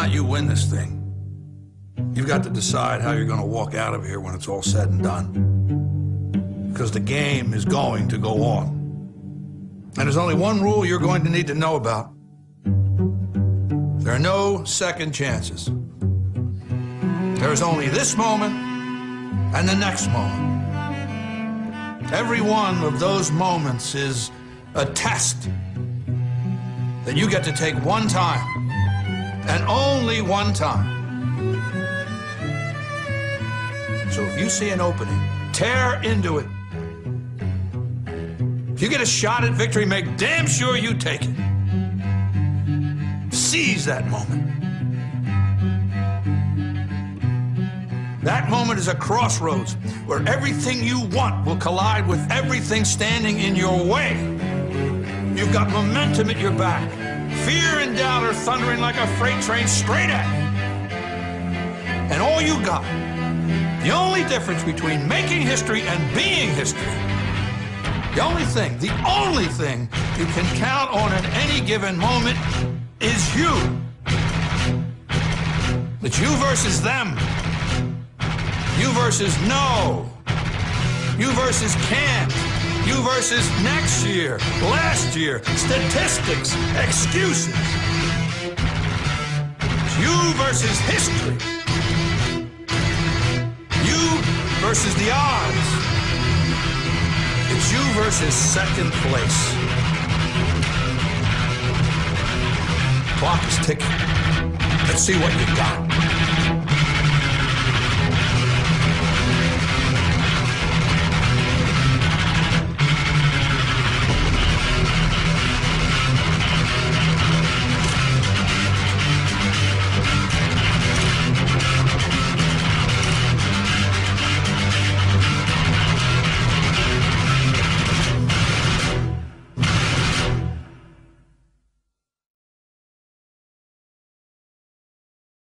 not you win this thing, you've got to decide how you're going to walk out of here when it's all said and done. Because the game is going to go on. And there's only one rule you're going to need to know about. There are no second chances. There is only this moment and the next moment. Every one of those moments is a test that you get to take one time and only one time. So if you see an opening, tear into it. If you get a shot at victory, make damn sure you take it. Seize that moment. That moment is a crossroads where everything you want will collide with everything standing in your way. You've got momentum at your back. Are thundering like a freight train straight at you. And all you got, the only difference between making history and being history, the only thing, the only thing you can count on at any given moment is you. It's you versus them. You versus no. You versus can't. You versus next year, last year, statistics, excuses. Versus history. You versus the odds. It's you versus second place. Clock is ticking. Let's see what you got.